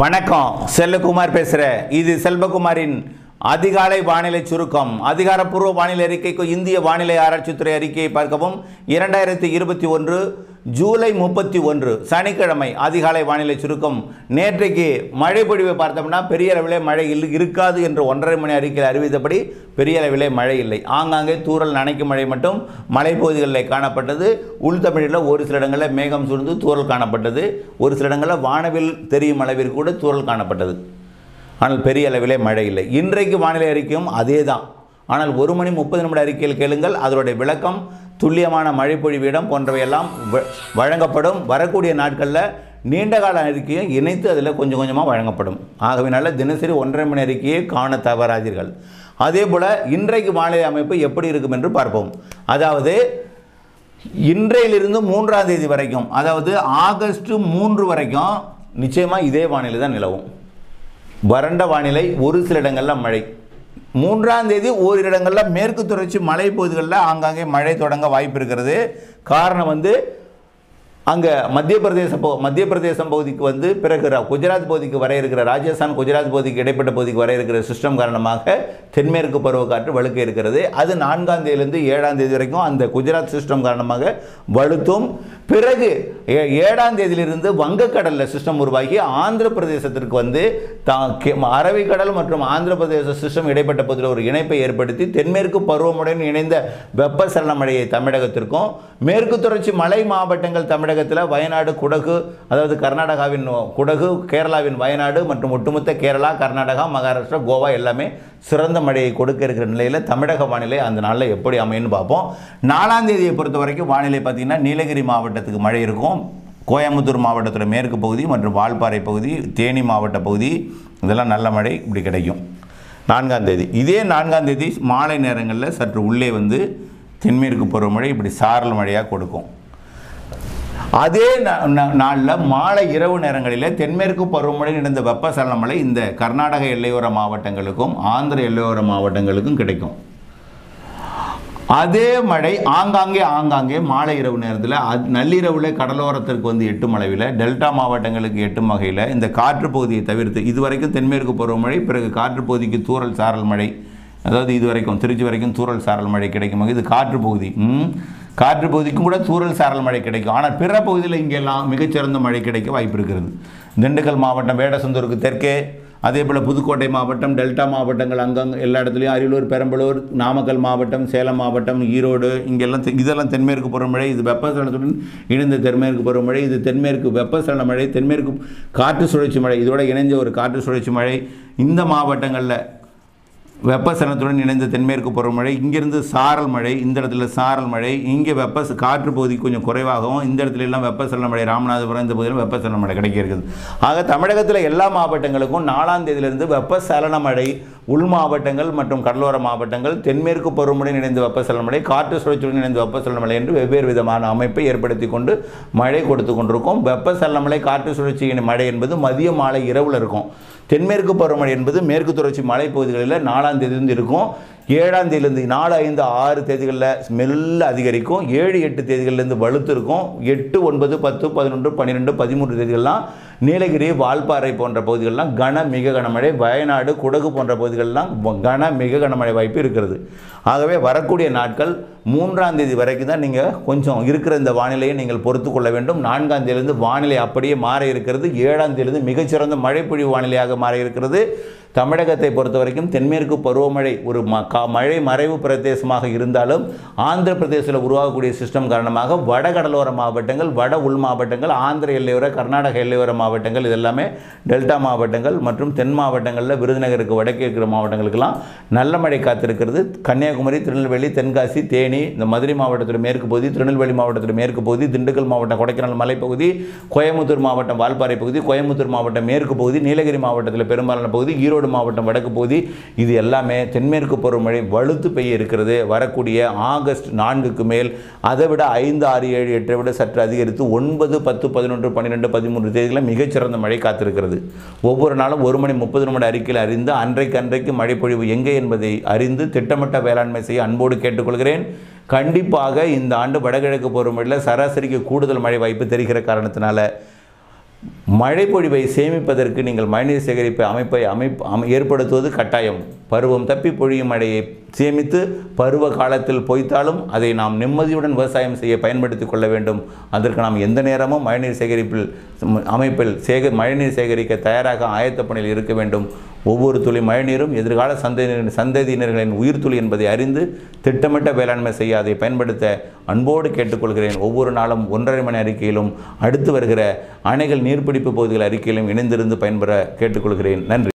வணக்கம். செல்லகுமார் பேசுகிறேன் இது செல்வகுமாரின் அதிகாலை வானிலை சுருக்கம். அதிகாரப்பூர்வ வானிலை அறிக்கைக்கு இந்திய வானிலை ஆராய்ச்சித்துறை அறிக்கையை பார்க்கவும். இரண்டாயிரத்தி இருபத்தி ஒன்று ஜூலை முப்பத்தி ஒன்று சனிக்கிழமை அதிகாலை வானிலை சுருக்கம். நேற்றைக்கு மழை பொழிவை பார்த்தோம்னா பெரிய அளவிலே மழை இல்லை இருக்காது என்று ஒன்றரை மணி அறிக்கையில் அறிவித்தபடி பெரிய அளவிலே மழை இல்லை. ஆங்காங்கே தூரல் நனைக்கும் மழை மட்டும் மலைப்பகுதிகளில் காணப்பட்டது. உள்தமிழில் ஒரு சில இடங்களில் மேகம் சூழ்ந்து தூரல் காணப்பட்டது. ஒரு சில இடங்களில் வானவில் தெரியும் அளவிற்கு கூட தூரல் காணப்பட்டது. ஆனால் பெரிய அளவிலே மழை இல்லை. இன்றைக்கு வானிலை அறிக்கையும் அதே தான் ஆனால் ஒரு மணி முப்பது நிமிட அறிக்கையில் கேளுங்கள். அதனுடைய விளக்கம் துல்லியமான மழைப்பொழிவு இடம் போன்றவையெல்லாம் வ- வழங்கப்படும். வரக்கூடிய நாட்களில் நீண்ட கால அறிக்கையும் இணைத்து அதில் கொஞ்சம் கொஞ்சமாக வழங்கப்படும். ஆகவேனால தினசரி ஒன்றரை மணி அறிக்கையை காண தவறாதீர்கள். அதே போல் இன்றைக்கு வானிலை அமைப்பு எப்படி இருக்கும் என்று பார்ப்போம். அதாவது இன்றையிலிருந்து மூன்றாம் தேதி வரைக்கும் அதாவது ஆகஸ்ட் மூன்று வரைக்கும் நிச்சயமாக இதே வானிலை தான் நிலவும். வறண்ட வானிலை ஒரு சில இடங்களில் மழை. மூன்றாம் தேதி ஓரிரு இடங்களில் மேற்கு தொடர்ச்சி மலை பகுதிகளில் ஆங்காங்கே மழை தொடங்க வாய்ப்பு இருக்கிறது. காரணம் வந்து அங்கே மத்திய பிரதேச போ மத்திய பிரதேசம் பகுதிக்கு வந்து பிறகு குஜராத் பகுதிக்கு வர இருக்கிற ராஜஸ்தான் குஜராத் பகுதிக்கு இடைப்பட்ட பகுதிக்கு வர இருக்கிற சிஸ்டம் காரணமாக தென்மேற்கு பருவக்காற்று வலுக்க இருக்கிறது. அது நான்காம் தேதியிலிருந்து ஏழாம் தேதி வரைக்கும் அந்த குஜராத் சிஸ்டம் காரணமாக வலுத்தும் பிறகு ஏ- ஏழாம் தேதியிலிருந்து வங்கக்கடலில் சிஸ்டம் உருவாகி ஆந்திர பிரதேசத்திற்கு வந்து அரபிக்கடல் மற்றும் ஆந்திர பிரதேச சிஸ்டம் இடைப்பட்ட பகுதியில் ஒரு இணைப்பை ஏற்படுத்தி தென்மேற்கு பருவமுடன் இணைந்த வெப்பசலன மழையை தமிழகத்திற்கும் மேற்கு தொடர்ச்சி மலை மாவட்டங்கள் தமிழகத்தில் வயநாடு குடகு அதாவது கர்நாடகாவின் குடகு கேரளாவின் வயநாடு மற்றும் ஒட்டுமொத்த கேரளா கர்நாடகா மகாராஷ்டிரா கோவா எல்லாமே சிறந்த மழையை கொடுக்க இருக்கிற நிலையில் தமிழக வானிலை அந்த நாளில் எப்படி அமையும்னு பார்ப்போம். நாலாம் தேதியை பொறுத்த வரைக்கும் வானிலை பார்த்திங்கன்னா நீலகிரி மாவட்டத்துக்கு மழை இருக்கும். கோயம்புத்தூர் மாவட்டத்தில் மேற்கு பகுதி மற்றும் வால்பாறை பகுதி தேனி மாவட்ட பகுதி இதெல்லாம் நல்ல மழை இப்படி கிடைக்கும். நான்காம் தேதி. இதே நான்காம் தேதி மாலை நேரங்களில் சற்று உள்ளே வந்து தென்மேற்கு பருவமழை இப்படி சாரல் மழையாக கொடுக்கும். அதே நாளில் மாலை இரவு நேரங்களில் தென்மேற்கு பருவமழை நடந்த வெப்பசலன மழை இந்த கர்நாடக எல்லையோர மாவட்டங்களுக்கும் ஆந்திர எல்லையோர மாவட்டங்களுக்கும் கிடைக்கும். அதே மழை ஆங்காங்கே ஆங்காங்கே மாலை இரவு நேரத்தில் அது நள்ளிரவில் கடலோரத்திற்கு வந்து எட்டும் அளவில் டெல்டா மாவட்டங்களுக்கு எட்டும் வகையில் இந்த காற்று பகுதியை தவிர்த்து இதுவரைக்கும் தென்மேற்கு பருவமழை பிறகு காற்று பகுதிக்கு தூரல் சாரல் மழை அதாவது இது வரைக்கும் திருச்சி வரைக்கும் தூரல் சாரல் மழை கிடைக்கும் வகை இது காற்று பகுதி. காற்று பகுதிக்கும் கூட தூறல் சாரல் மழை கிடைக்கும். ஆனால் பிற பகுதியில் இங்கெல்லாம் மிகச்சிறந்த மழை கிடைக்க வாய்ப்பு இருக்கிறது. திண்டுக்கல் மாவட்டம் வேடசந்தூருக்கு தெற்கே அதே போல் புதுக்கோட்டை மாவட்டம் டெல்டா மாவட்டங்கள் அங்கங்க எல்லா இடத்துலையும் அரியலூர் பெரம்பலூர் நாமக்கல் மாவட்டம் சேலம் மாவட்டம் ஈரோடு இங்கெல்லாம் தெ- இதெல்லாம் தென்மேற்கு பருவமழை இது வெப்பசலனத்துடன் இணைந்த தென்மேற்கு பருவமழை இது தென்மேற்கு வெப்பசலன மழை தென்மேற்கு காற்று சுழற்சி மழை இதோட இணைஞ்ச ஒரு காற்று சுழற்சி மழை இந்த மாவட்டங்களில் வெப்பசலனத்துடன் இணைந்த தென்மேற்கு பருவமழை இங்கிருந்து சாரல் மழை இந்த இடத்துல சாரல் மழை இங்கே வெப்ப காற்று பகுதி கொஞ்சம் குறைவாகவும் இந்த இடத்துல எல்லாம் வெப்பசலன மழை ராமநாதபுரம் இந்த பகுதியில் வெப்பசலன மழை கிடைக்க இருக்குது. ஆக தமிழகத்தில் எல்லா மாவட்டங்களுக்கும் நாலாம் தேதியிலிருந்து வெப்பசலன மழை உள் மாவட்டங்கள் மற்றும் கடலோர மாவட்டங்கள் தென்மேற்கு பருவமழை இணைந்து வெப்பசலன மழை காற்று சுழற்சியுடன் இணைந்து வெப்பசலன மழை என்று வெவ்வேறு விதமான அமைப்பை ஏற்படுத்தி கொண்டு மழை கொடுத்து கொண்டிருக்கும். வெப்பசலன மழை காற்று சுழற்சியின் மழை என்பது மதிய மாலை இரவில் இருக்கும். தென்மேற்கு பருவமழை என்பது மேற்கு தொடர்ச்சி மலைப்பகுதிகளில் நாலாம் தேதியிலிருந்து இருக்கும். ஏழாம் தேதியிலிருந்து நாலு ஐந்து ஆறு தேதிகளில் மெல்ல அதிகரிக்கும். ஏழு எட்டு தேதிகளிலிருந்து வலுத்து இருக்கும். எட்டு ஒன்பது பத்து பதினொன்று பன்னிரெண்டு பதிமூன்று தேதிகள்லாம் நீலகிரி வால்பாறை போன்ற பகுதிகளெலாம் கன மிக கனமழை வயநாடு குடகு போன்ற பகுதிகளெலாம் கன மிக கனமழை வாய்ப்பு இருக்கிறது. ஆகவே வரக்கூடிய நாட்கள் மூன்றாம் தேதி வரைக்கும் தான் நீங்கள் கொஞ்சம் இருக்கிற இந்த வானிலையை நீங்கள் பொறுத்து கொள்ள வேண்டும். நான்காம் தேதியிலிருந்து வானிலை அப்படியே மாற இருக்கிறது. ஏழாம் தேதியிலிருந்து மிகச்சிறந்த மழைப்பொழிவு வானிலையாக மாற இருக்கிறது. தமிழகத்தை பொறுத்த வரைக்கும் தென்மேற்கு பருவமழை ஒரு ம கா மழை மறைவு பிரதேசமாக இருந்தாலும் ஆந்திர பிரதேசத்தில் உருவாகக்கூடிய சிஸ்டம் காரணமாக வட கடலோர மாவட்டங்கள் வட உள் மாவட்டங்கள் ஆந்திர எல்லையோர கர்நாடக எல்லையோர மாவட்டங்கள் இதெல்லாமே டெல்டா மாவட்டங்கள் மற்றும் தென் மாவட்டங்களில் விருதுநகருக்கு வடக்கே இருக்கிற மாவட்டங்களுக்கெல்லாம் நல்ல மழை காத்திருக்கிறது. கன்னியாகுமரி திருநெல்வேலி தென்காசி தேனி இந்த மதுரை மாவட்டத்தில் மேற்கு பகுதி திருநெல்வேலி மாவட்டத்தில் மேற்கு பகுதி திண்டுக்கல் மாவட்டம் கொடைக்கானல் மலைப்பகுதி கோயம்புத்தூர் மாவட்டம் வால்பாறை பகுதி கோயம்புத்தூர் மாவட்டம் மேற்கு பகுதி நீலகிரி மாவட்டத்தில் பெரும்பாலான பகுதி ஈரோடு மாவட்டம் வடக்கு பகுதி இது எல்லாமே தென்மேற்கு பருவமழை வலுத்து பெய்ய இருக்கிறது. வரக்கூடிய ஆகஸ்ட் நான்குக்கு மேல் அதை விட ஐந்து ஆறு ஏழு எட்டை விட சற்று அதிகரித்து ஒன்பது பத்து பதினொன்று பன்னிரெண்டு பதிமூன்று தேதிகளில் மிகச்சிறந்த மழை காத்திருக்கிறது. ஒவ்வொரு நாளும் ஒரு மணி முப்பது நிமிட அறிக்கையில் அறிந்து அன்றைக்கு அன்றைக்கு மழைப்பொழிவு எங்கே என்பதை அறிந்து திட்டமிட்ட வேளாண்மை செய்ய அன்போடு கேட்டுக்கொள்கிறேன். கண்டிப்பாக இந்த ஆண்டு வடகிழக்கு பருவமழையில் சராசரிக்கு கூடுதல் மழை வாய்ப்பு தெரிகிற காரணத்தினால மழைப்பொழிவை சேமிப்பதற்கு நீங்கள் மழைநீர் சேகரிப்பு அமைப்பை அமைப்பு அமை ஏற்படுத்துவது கட்டாயம். பருவம் தப்பி பொழியும் மழையை சேமித்து பருவ காலத்தில் பொய்த்தாலும் அதை நாம் நிம்மதியுடன் விவசாயம் செய்ய பயன்படுத்தி கொள்ள வேண்டும். அதற்கு நாம் எந்த நேரமும் மழைநீர் சேகரிப்பில் அமைப்பில் சேக மழைநீர் சேகரிக்க தயாராக ஆயத்த பணியில் இருக்க வேண்டும். ஒவ்வொரு துளி மழைநீரும் எதிர்கால சந்ததியினர் சந்ததியினர்களின் உயிர் துளி என்பதை அறிந்து திட்டமிட்ட வேளாண்மை செய்ய அதை பயன்படுத்த அன்போடு கேட்டுக்கொள்கிறேன். ஒவ்வொரு நாளும் ஒன்றரை மணி அறிக்கையிலும் அடுத்து வருகிற அணைகள் நீர்பிடிப்பு பகுதிகள் அறிக்கையிலும் இணைந்திருந்து பயன்பெற கேட்டுக்கொள்கிறேன். நன்றி.